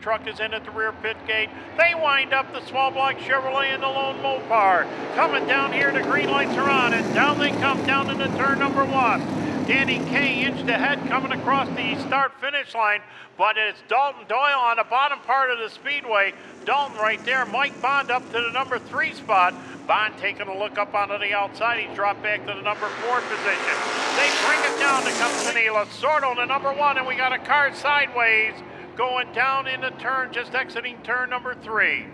truck is in at the rear pit gate. They wind up the small block Chevrolet and the lone Mopar. Coming down here, the green lights are on, and down they come down into turn number one. Danny Kaye inched ahead coming across the start finish line, but it's Dalton Doyle on the bottom part of the speedway. Dalton right there, Mike Bond up to the number three spot. Bond taking a look up onto the outside. He's dropped back to the number four position. They bring it down to come to Campanile. Sordo to number one, and we got a car sideways going down into turn, just exiting turn number three.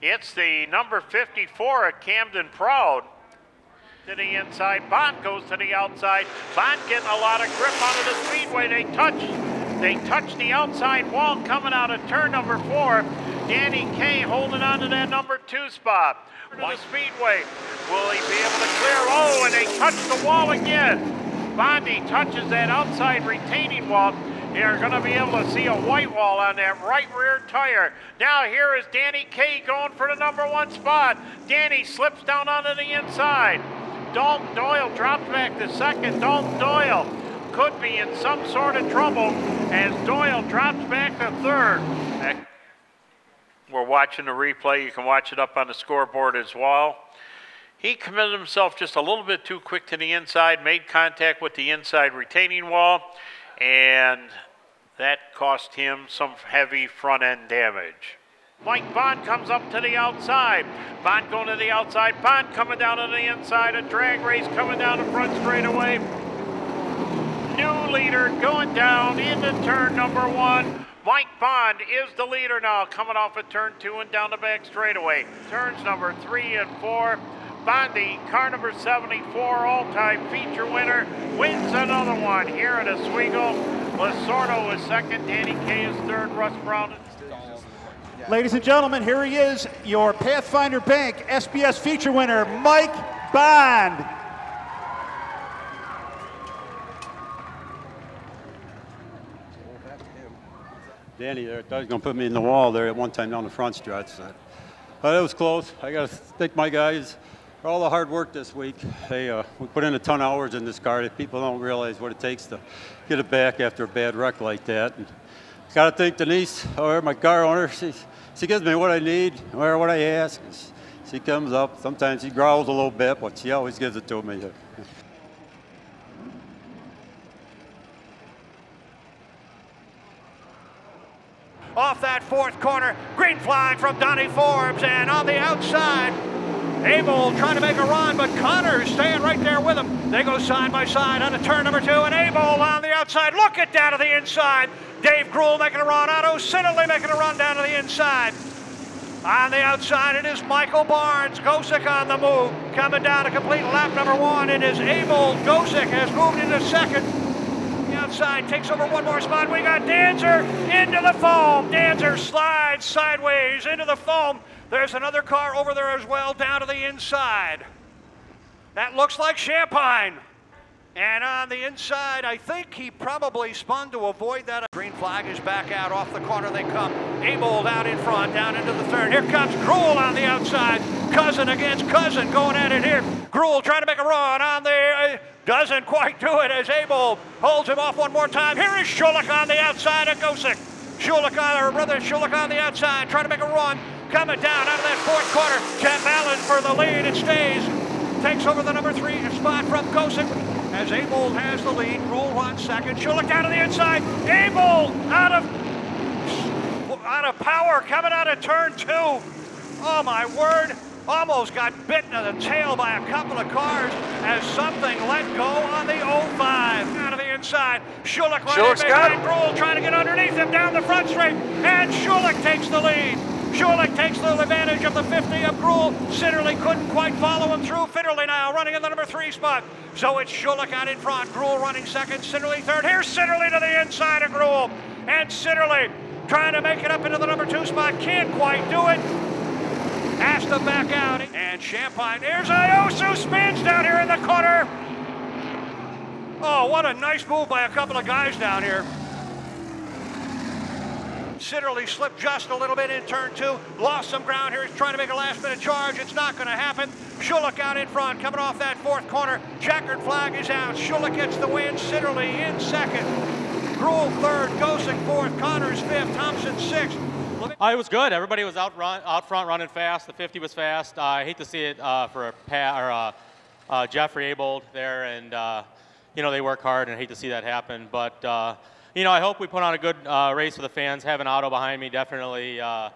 It's the number 54 at Camden Proud. To the inside, Bond goes to the outside. Bond getting a lot of grip onto the speedway. They touch, they touch the outside wall coming out of turn number four. Danny Kaye holding on to that number two spot. To the speedway, will he be able to clear? Oh, and they touch the wall again. Bondy touches that outside retaining wall. You're going to be able to see a white wall on that right rear tire. Now here is Danny Kaye going for the number one spot. Danny slips down onto the inside. Dalton Doyle drops back to second. Dalton Doyle could be in some sort of trouble as Doyle drops back to third. We're watching the replay. You can watch it up on the scoreboard as well. He committed himself just a little bit too quick to the inside, made contact with the inside retaining wall, and that cost him some heavy front end damage. Mike Bond comes up to the outside. Bond going to the outside. Bond coming down to the inside. A drag race coming down the front straightaway. New leader going down into turn number one. Mike Bond is the leader now, coming off of turn two and down the back straightaway. Turns number three and four. Bondi, car number 74, all-time feature winner, wins another one here at Oswego. Lasordo is second, Danny Kaye is third, Russ Brown Ladies and gentlemen, here he is, your Pathfinder Bank SBS feature winner, Mike Bond. Danny there, thought he was going to put me in the wall there at one time down the front stretch. But it was close. I got to thank my guys for all the hard work this week. Hey, uh, we put in a ton of hours in this car. People don't realize what it takes to get it back after a bad wreck like that. And got to thank Denise, or my car owner. She, she gives me what I need, or what I ask. She comes up. Sometimes she growls a little bit, but she always gives it to me. off that fourth corner. Green flag from Donnie Forbes, and on the outside, Abold trying to make a run, but Connors staying right there with him. They go side by side on the turn number two, and Abold on the outside. Look at down to the inside. Dave Gruel making a run. Otto Sitterly making a run down to the inside. On the outside, it is Michael Barnes. Gosek on the move. Coming down to complete lap number one. It is Abold Gosek has moved into second The outside, takes over one more spot. We got Danzer into the foam. Danzer slides sideways into the foam. There's another car over there as well, down to the inside. That looks like Champagne. And on the inside, I think he probably spun to avoid that. Green flag is back out off the corner. They come. Abold out in front, down into the third. Here comes Gruel on the outside. Cousin against Cousin going at it here. Gruel trying to make a run on the. Uh, doesn't quite do it as Abold holds him off one more time. Here is Shullick on the outside of Gosek. Shullick on, or brother Shullick on the outside, trying to make a run. Coming down out of that fourth quarter. Jeff Allen for the lead. It stays. Takes over the number three spot from Gosek as Abold has the lead. Rule one second. Shullick down to the inside. Abold out of out of power coming out of turn two. Oh my word almost got bitten in the tail by a couple of cars as something let go on the 05. Out of the inside, Shullick right behind Gruel trying to get underneath him down the front straight, and Shullick takes the lead. Shullick takes little advantage of the 50 of Gruel. Sitterly couldn't quite follow him through. Sitterly now running in the number three spot. So it's Shullick out in front. Gruel running second. Sitterly third. Here's Sitterly to the inside of Gruel. And Sitterly trying to make it up into the number two spot. Can't quite do it Asta back out. And Champagne, there's Iosu spins down here in the corner. Oh, what a nice move by a couple of guys down here. Sitterly slipped just a little bit in turn two. Lost some ground here. He's trying to make a last minute charge. It's not going to happen. Shullick out in front, coming off that fourth corner. Checkered flag is out. Shullick gets the win. Sitterly in second. Gruel third, Gosek fourth, Connors fifth, Thompson sixth. Uh, it was good. Everybody was out run, out front running fast. The 50 was fast. Uh, I hate to see it uh, for Pat or uh, uh, Jeffrey Abold there, and you know they work hard, and I hate to see that happen. But you know I hope we put on a good uh, race for the fans. Having Otto behind me definitely uh,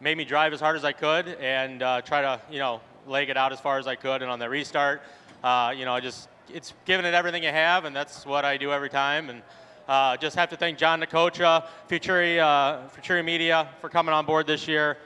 made me drive as hard as I could and uh, try to you know leg it out as far as I could. And on the restart, uh, you know I just it's giving it everything you have, and that's what I do every time. And uh, just have to thank John Nicocha, Futuri, uh, Futuri Media for coming on board this year.